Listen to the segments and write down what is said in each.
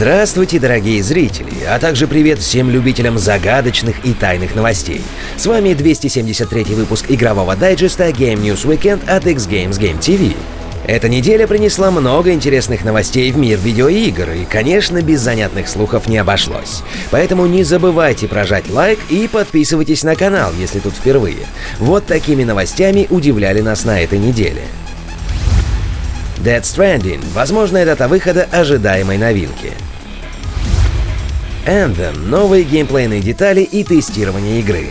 Здравствуйте, дорогие зрители, а также привет всем любителям загадочных и тайных новостей. С вами 273 выпуск игрового дайджеста Game News Weekend от X Games Game TV. Эта неделя принесла много интересных новостей в мир видеоигр, и, конечно, без занятных слухов не обошлось. Поэтому не забывайте прожать лайк и подписывайтесь на канал, если тут впервые. Вот такими новостями удивляли нас на этой неделе. Dead Stranding – возможная дата выхода ожидаемой новинки. Anthem – новые геймплейные детали и тестирование игры.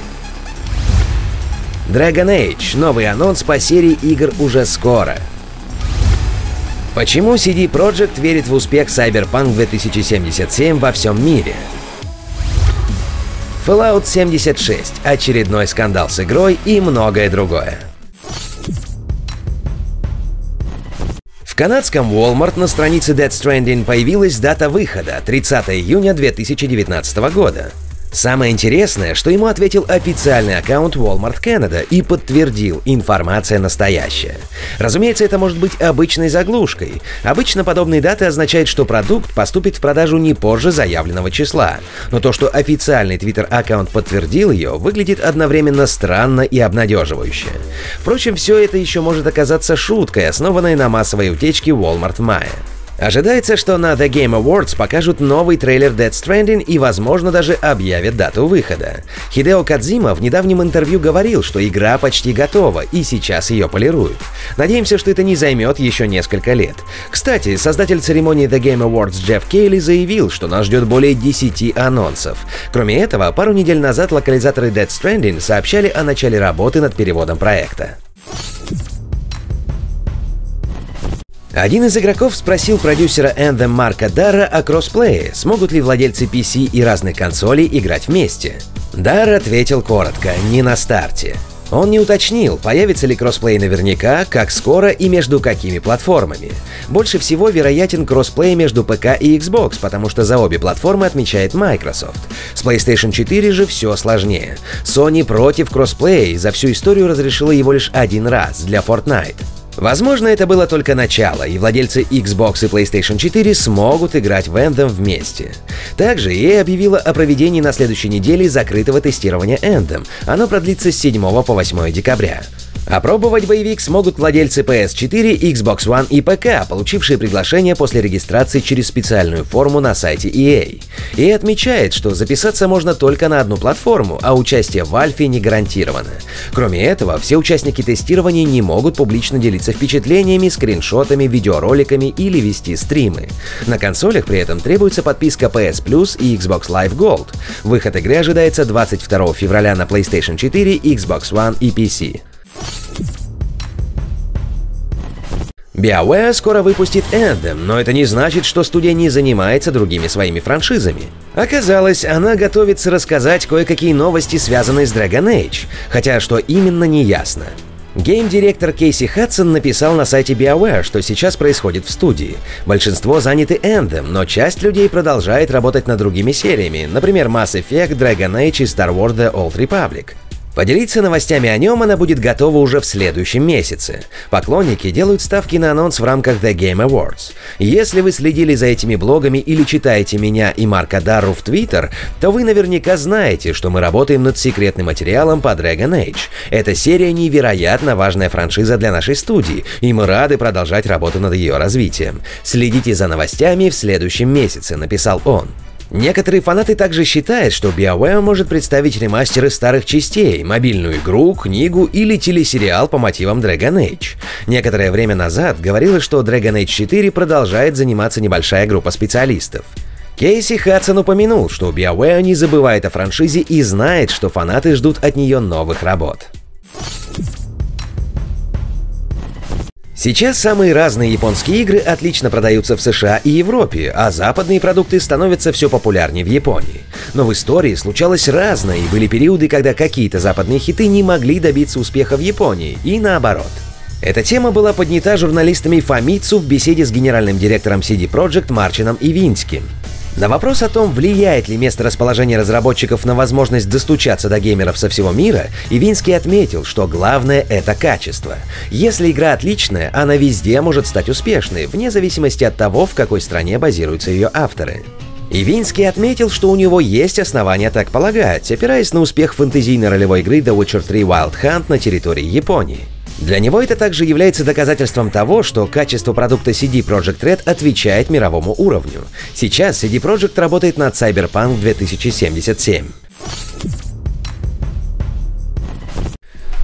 Dragon Age – новый анонс по серии игр уже скоро. Почему CD Projekt верит в успех Cyberpunk 2077 во всем мире? Fallout 76, очередной скандал с игрой и многое другое. Канадском Walmart на странице Dead Stranding появилась дата выхода – 30 июня 2019 года. Самое интересное, что ему ответил официальный аккаунт Walmart Canada и подтвердил, информация настоящая. Разумеется, это может быть обычной заглушкой. Обычно подобные даты означают, что продукт поступит в продажу не позже заявленного числа. Но то, что официальный Twitter-аккаунт подтвердил ее, выглядит одновременно странно и обнадеживающе. Впрочем, все это еще может оказаться шуткой, основанной на массовой утечке Walmart в мае. Ожидается, что на The Game Awards покажут новый трейлер Dead Stranding и, возможно, даже объявят дату выхода. Хидео Кадзима в недавнем интервью говорил, что игра почти готова и сейчас ее полируют. Надеемся, что это не займет еще несколько лет. Кстати, создатель церемонии The Game Awards Джефф Кейли заявил, что нас ждет более 10 анонсов. Кроме этого, пару недель назад локализаторы Dead Stranding сообщали о начале работы над переводом проекта. Один из игроков спросил продюсера Anthem Марка Дарра о кроссплее, смогут ли владельцы PC и разных консолей играть вместе. Дарра ответил коротко, не на старте. Он не уточнил, появится ли кроссплей наверняка, как скоро и между какими платформами. Больше всего вероятен кроссплей между ПК и Xbox, потому что за обе платформы отвечает Microsoft. С PlayStation 4 же все сложнее. Sony против кроссплея за всю историю разрешила его лишь один раз для Fortnite. Возможно, это было только начало, и владельцы Xbox и PlayStation 4 смогут играть в Anthem вместе. Также EA объявила о проведении на следующей неделе закрытого тестирования Anthem. Оно продлится с 7 по 8 декабря. Опробовать боевик смогут владельцы PS4, Xbox One и ПК, получившие приглашение после регистрации через специальную форму на сайте EA. И отмечает, что записаться можно только на одну платформу, а участие в Альфе не гарантировано. Кроме этого, все участники тестирования не могут публично делиться впечатлениями, скриншотами, видеороликами или вести стримы. На консолях при этом требуется подписка PS Plus и Xbox Live Gold. Выход игры ожидается 22 февраля на PlayStation 4, Xbox One и PC. BioWare скоро выпустит Anthem, но это не значит, что студия не занимается другими своими франшизами. Оказалось, она готовится рассказать кое-какие новости, связанные с Dragon Age, хотя что именно не ясно. Гейм-директор Кейси Хадсон написал на сайте BioWare, что сейчас происходит в студии. Большинство заняты Anthem, но часть людей продолжает работать над другими сериями, например, Mass Effect, Dragon Age и Star Wars The Old Republic. Поделиться новостями о нем она будет готова уже в следующем месяце. Поклонники делают ставки на анонс в рамках The Game Awards. Если вы следили за этими блогами или читаете меня и Марка Дарру в Твиттер, то вы наверняка знаете, что мы работаем над секретным материалом по Dragon Age. Эта серия невероятно важная франшиза для нашей студии, и мы рады продолжать работу над ее развитием. Следите за новостями в следующем месяце, написал он. Некоторые фанаты также считают, что BioWare может представить ремастеры старых частей, мобильную игру, книгу или телесериал по мотивам Dragon Age. Некоторое время назад говорилось, что Dragon Age 4 продолжает заниматься небольшая группа специалистов. Кейси Хадсон упомянул, что BioWare не забывает о франшизе и знает, что фанаты ждут от нее новых работ. Сейчас самые разные японские игры отлично продаются в США и Европе, а западные продукты становятся все популярнее в Японии. Но в истории случалось разное, и были периоды, когда какие-то западные хиты не могли добиться успеха в Японии, и наоборот. Эта тема была поднята журналистами Фамицу в беседе с генеральным директором CD Projekt Марчином Ивинским. На вопрос о том, влияет ли место расположения разработчиков на возможность достучаться до геймеров со всего мира, Ивинский отметил, что главное — это качество. Если игра отличная, она везде может стать успешной, вне зависимости от того, в какой стране базируются ее авторы. Ивинский отметил, что у него есть основания так полагать, опираясь на успех фэнтезийной ролевой игры The Witcher 3 Wild Hunt на территории Японии. Для него это также является доказательством того, что качество продукта CD Projekt Red отвечает мировому уровню. Сейчас CD Projekt работает над Cyberpunk 2077.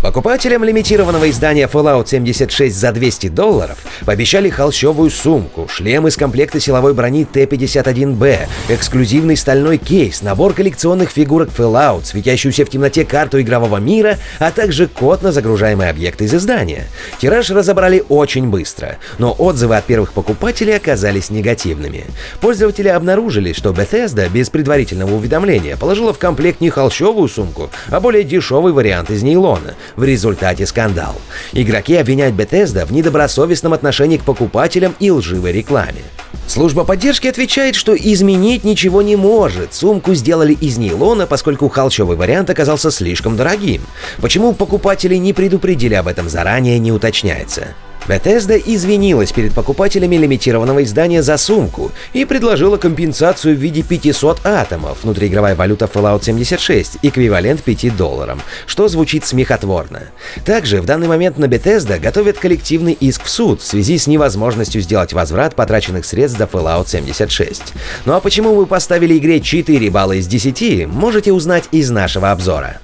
Покупателям лимитированного издания Fallout 76 за 200 долларов пообещали холщовую сумку, шлем из комплекта силовой брони Т-51Б, эксклюзивный стальной кейс, набор коллекционных фигурок Fallout, светящуюся в темноте карту игрового мира, а также код на загружаемые объекты из издания. Тираж разобрали очень быстро, но отзывы от первых покупателей оказались негативными. Пользователи обнаружили, что Bethesda без предварительного уведомления положила в комплект не холщовую сумку, а более дешевый вариант из нейлона, в результате скандал. Игроки обвиняют Bethesda в недобросовестном отношении к покупателям и лживой рекламе. Служба поддержки отвечает, что изменить ничего не может. Сумку сделали из нейлона, поскольку холщовый вариант оказался слишком дорогим. Почему покупатели не предупредили об этом заранее, не уточняется. Bethesda извинилась перед покупателями лимитированного издания за сумку и предложила компенсацию в виде 500 атомов, внутриигровая валюта Fallout 76, эквивалент 5 долларам, что звучит смехотворно. Также в данный момент на Bethesda готовят коллективный иск в суд в связи с невозможностью сделать возврат потраченных средств до Fallout 76. Ну а почему вы поставили игре 4 балла из 10, можете узнать из нашего обзора.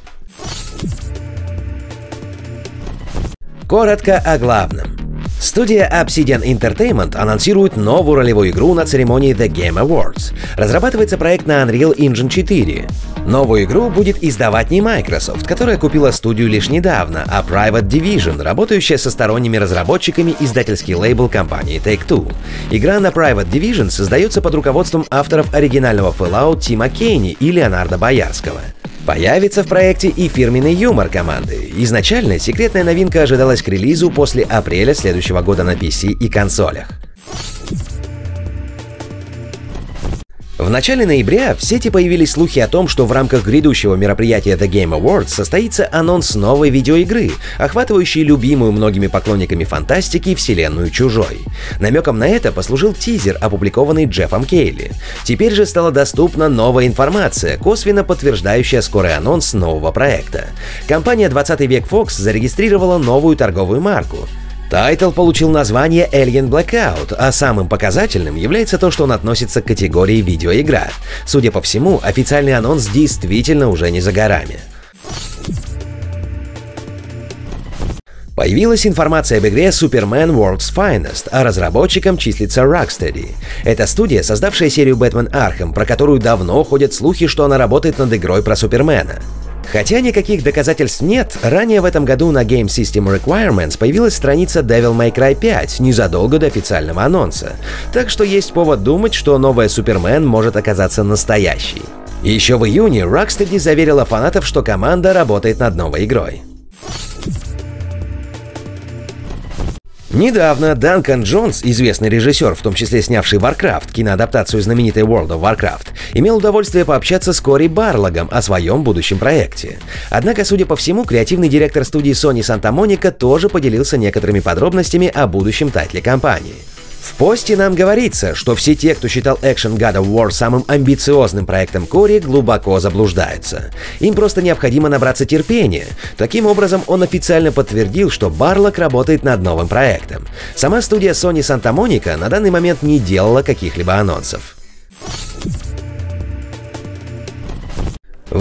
Коротко о главном. Студия Obsidian Entertainment анонсирует новую ролевую игру на церемонии The Game Awards. Разрабатывается проект на Unreal Engine 4. Новую игру будет издавать не Microsoft, которая купила студию лишь недавно, а Private Division, работающая со сторонними разработчиками издательский лейбл компании Take-Two. Игра на Private Division создается под руководством авторов оригинального Fallout Тима Кейни и Леонарда Боярского. Появится в проекте и фирменный юмор команды. Изначально секретная новинка ожидалась к релизу после апреля следующего года на PC и консолях. В начале ноября в сети появились слухи о том, что в рамках грядущего мероприятия The Game Awards состоится анонс новой видеоигры, охватывающей любимую многими поклонниками фантастики вселенную Чужой. Намеком на это послужил тизер, опубликованный Джеффом Кейли. Теперь же стала доступна новая информация, косвенно подтверждающая скорый анонс нового проекта. Компания 20 век Fox зарегистрировала новую торговую марку. Тайтл получил название Alien Blackout, а самым показательным является то, что он относится к категории видеоигра. Судя по всему, официальный анонс действительно уже не за горами. Появилась информация об игре Superman World's Finest, а разработчиком числится Rocksteady. Это студия, создавшая серию Batman Arkham, про которую давно ходят слухи, что она работает над игрой про Супермена. Хотя никаких доказательств нет, ранее в этом году на Game System Requirements появилась страница Devil May Cry 5 незадолго до официального анонса. Так что есть повод думать, что новая Супермен может оказаться настоящей. Еще в июне Rocksteady заверила фанатов, что команда работает над новой игрой. Недавно Данкан Джонс, известный режиссер, в том числе снявший Warcraft, киноадаптацию знаменитой World of Warcraft, имел удовольствие пообщаться с Кори Барлогом о своем будущем проекте. Однако, судя по всему, креативный директор студии Sony Santa Monica тоже поделился некоторыми подробностями о будущем тайтле компании. В посте нам говорится, что все те, кто считал Action God of War самым амбициозным проектом Кори, глубоко заблуждаются. Им просто необходимо набраться терпения. Таким образом, он официально подтвердил, что Барлок работает над новым проектом. Сама студия Sony Santa Monica на данный момент не делала каких-либо анонсов.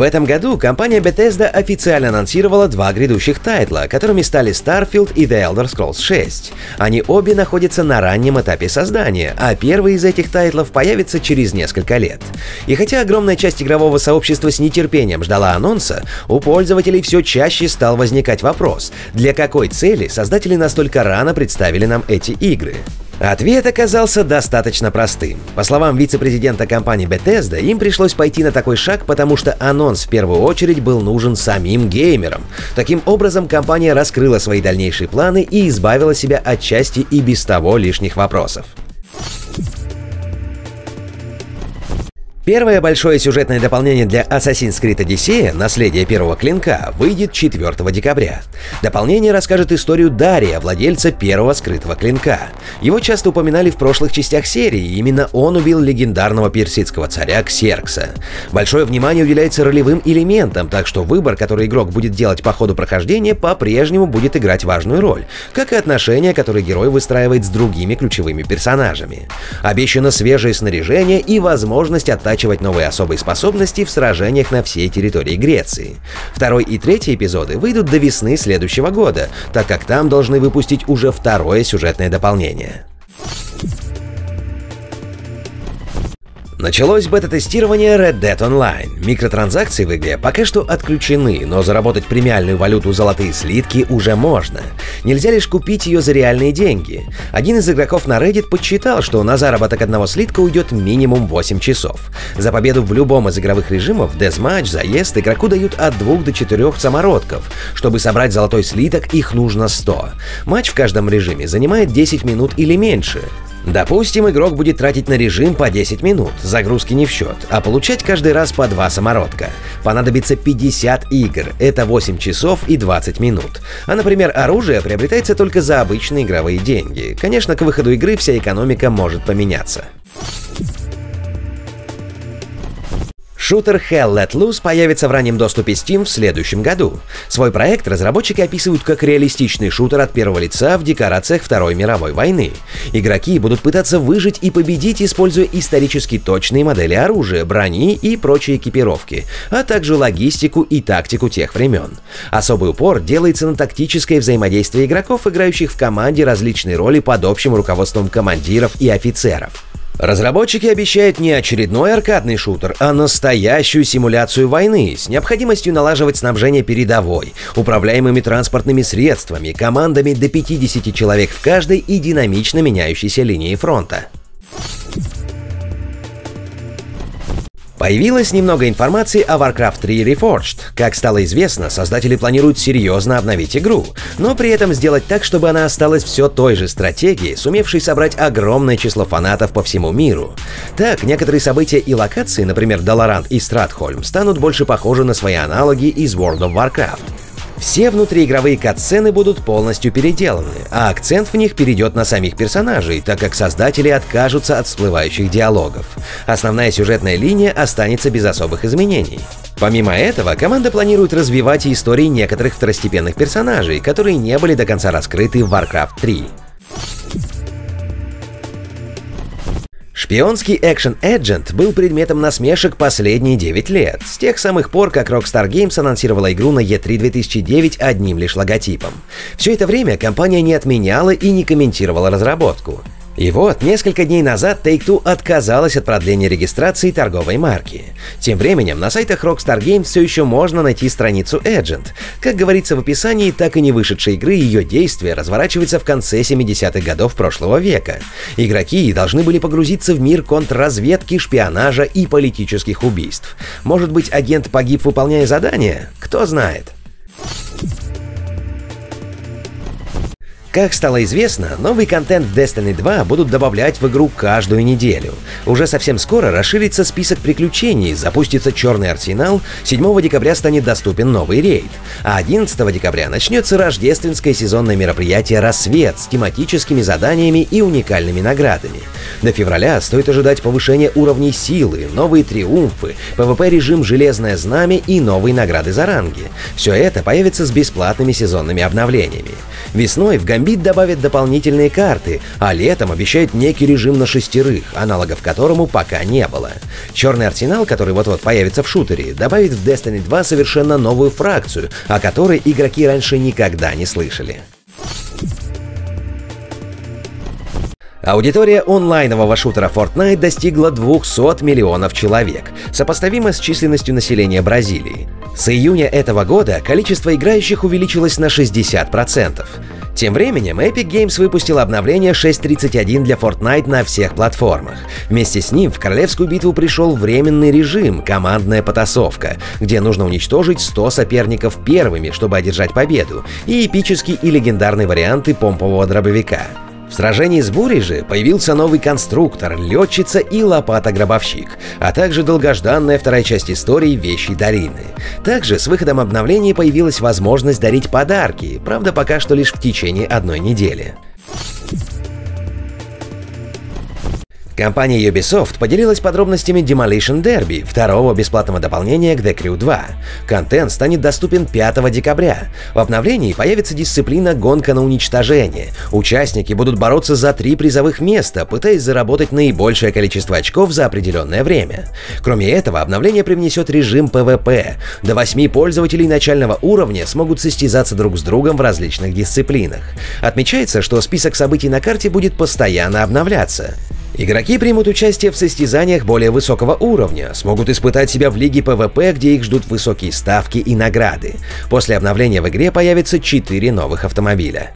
В этом году компания Bethesda официально анонсировала два грядущих тайтла, которыми стали Starfield и The Elder Scrolls 6. Они обе находятся на раннем этапе создания, а первый из этих тайтлов появится через несколько лет. И хотя огромная часть игрового сообщества с нетерпением ждала анонса, у пользователей все чаще стал возникать вопрос, для какой цели создатели настолько рано представили нам эти игры. Ответ оказался достаточно простым. По словам вице-президента компании Bethesda, им пришлось пойти на такой шаг, потому что анонс в первую очередь был нужен самим геймерам. Таким образом, компания раскрыла свои дальнейшие планы и избавила себя от части и без того лишних вопросов. Первое большое сюжетное дополнение для Assassin's Creed Odyssey «Наследие первого клинка» выйдет 4 декабря. Дополнение расскажет историю Дария, владельца первого скрытого клинка. Его часто упоминали в прошлых частях серии, и именно он убил легендарного персидского царя Ксеркса. Большое внимание уделяется ролевым элементам, так что выбор, который игрок будет делать по ходу прохождения, по-прежнему будет играть важную роль, как и отношения, которые герой выстраивает с другими ключевыми персонажами. Обещано свежее снаряжение и возможность оттачивать оттачивать новые особые способности в сражениях на всей территории Греции. Второй и третий эпизоды выйдут до весны следующего года, так как там должны выпустить уже второе сюжетное дополнение. Началось бета-тестирование Red Dead Online. Микротранзакции в игре пока что отключены, но заработать премиальную валюту золотые слитки уже можно. Нельзя лишь купить ее за реальные деньги. Один из игроков на Reddit подсчитал, что на заработок одного слитка уйдет минимум 8 часов. За победу в любом из игровых режимов Deathmatch, заезд игроку дают от 2 до 4 самородков. Чтобы собрать золотой слиток, их нужно 100. Матч в каждом режиме занимает 10 минут или меньше. Допустим, игрок будет тратить на режим по 10 минут, загрузки не в счет, а получать каждый раз по 2 самородка. Понадобится 50 игр, это 8 часов и 20 минут. А, например, оружие приобретается только за обычные игровые деньги. Конечно, к выходу игры вся экономика может поменяться. Шутер Hell Let Loose появится в раннем доступе Steam в следующем году. Свой проект разработчики описывают как реалистичный шутер от первого лица в декорациях Второй мировой войны. Игроки будут пытаться выжить и победить, используя исторически точные модели оружия, брони и прочей экипировки, а также логистику и тактику тех времен. Особый упор делается на тактическое взаимодействие игроков, играющих в команде различные роли под общим руководством командиров и офицеров. Разработчики обещают не очередной аркадный шутер, а настоящую симуляцию войны с необходимостью налаживать снабжение передовой, управляемыми транспортными средствами, командами до 50 человек в каждой и динамично меняющейся линии фронта. Появилось немного информации о Warcraft 3 Reforged. Как стало известно, создатели планируют серьезно обновить игру, но при этом сделать так, чтобы она осталась все той же стратегией, сумевшей собрать огромное число фанатов по всему миру. Так, некоторые события и локации, например, Долорант и Стратхольм, станут больше похожи на свои аналоги из World of Warcraft. Все внутриигровые катсцены будут полностью переделаны, а акцент в них перейдет на самих персонажей, так как создатели откажутся от всплывающих диалогов. Основная сюжетная линия останется без особых изменений. Помимо этого, команда планирует развивать и истории некоторых второстепенных персонажей, которые не были до конца раскрыты в Warcraft 3. Шпионский экшен Agent был предметом насмешек последние 9 лет, с тех самых пор, как Rockstar Games анонсировала игру на E3 2009 одним лишь логотипом. Все это время компания не отменяла и не комментировала разработку. И вот, несколько дней назад Take-Two отказалась от продления регистрации торговой марки. Тем временем на сайтах Rockstar Games все еще можно найти страницу Agent. Как говорится в описании, так и не вышедшей игры ее действие разворачивается в конце 70-х годов прошлого века. Игроки должны были погрузиться в мир контрразведки, шпионажа и политических убийств. Может быть, агент погиб, выполняя задание? Кто знает. Как стало известно, новый контент в Destiny 2 будут добавлять в игру каждую неделю. Уже совсем скоро расширится список приключений, запустится Черный Арсенал, 7 декабря станет доступен новый рейд, а 11 декабря начнется рождественское сезонное мероприятие «Рассвет» с тематическими заданиями и уникальными наградами. До февраля стоит ожидать повышения уровней силы, новые триумфы, PvP-режим «Железное знамя» и новые награды за ранги. Все это появится с бесплатными сезонными обновлениями. Весной в Гамбит добавят дополнительные карты, а летом обещают некий режим на шестерых, аналогов которому пока не было. Черный арсенал, который вот-вот появится в шутере, добавит в Destiny 2 совершенно новую фракцию, о которой игроки раньше никогда не слышали. Аудитория онлайнового шутера Fortnite достигла 200 миллионов человек, сопоставимо с численностью населения Бразилии. С июня этого года количество играющих увеличилось на 60%. Тем временем Epic Games выпустил обновление 6.31 для Fortnite на всех платформах. Вместе с ним в королевскую битву пришел временный режим «Командная потасовка», где нужно уничтожить 100 соперников первыми, чтобы одержать победу, и эпический и легендарный варианты помпового дробовика. В сражении с бурей же появился новый конструктор, летчица и лопата-гробовщик, а также долгожданная вторая часть истории «Вещи Дарины». Также с выходом обновления появилась возможность дарить подарки, правда пока что лишь в течение одной недели. Компания Ubisoft поделилась подробностями Demolition Derby, второго бесплатного дополнения к The Crew 2. Контент станет доступен 5 декабря. В обновлении появится дисциплина «Гонка на уничтожение». Участники будут бороться за три призовых места, пытаясь заработать наибольшее количество очков за определенное время. Кроме этого, обновление привнесет режим PvP. До 8 пользователей начального уровня смогут состязаться друг с другом в различных дисциплинах. Отмечается, что список событий на карте будет постоянно обновляться. Игроки примут участие в состязаниях более высокого уровня, смогут испытать себя в лиге PvP, где их ждут высокие ставки и награды. После обновления в игре появится 4 новых автомобиля.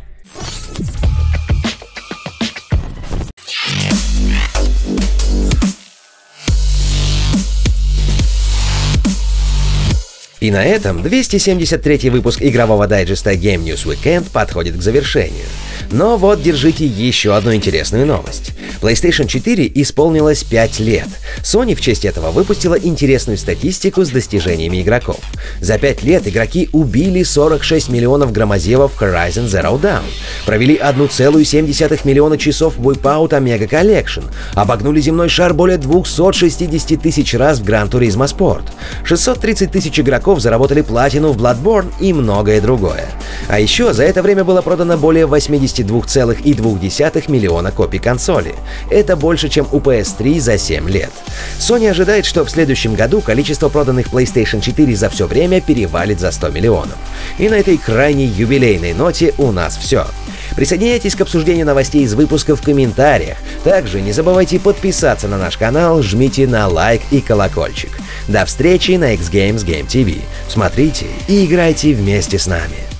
И на этом 273 выпуск игрового дайджеста Game News Weekend подходит к завершению. Но вот держите еще одну интересную новость. PlayStation 4 исполнилось 5 лет. Sony в честь этого выпустила интересную статистику с достижениями игроков. За 5 лет игроки убили 46 миллионов громозевов Horizon Zero Dawn, провели 1,7 миллиона часов в Wipeout Omega Collection, обогнули земной шар более 260 тысяч раз в Gran Turismo Sport, 630 тысяч игроков заработали платину в Bloodborne и многое другое. А еще за это время было продано более 82,2 миллиона копий консоли. Это больше, чем у PS3 за 7 лет. Sony ожидает, что в следующем году количество проданных PlayStation 4 за все время перевалит за 100 миллионов. И на этой крайне юбилейной ноте у нас все. Присоединяйтесь к обсуждению новостей из выпуска в комментариях. Также не забывайте подписаться на наш канал, жмите на лайк и колокольчик. До встречи на X Games Game TV. Смотрите и играйте вместе с нами.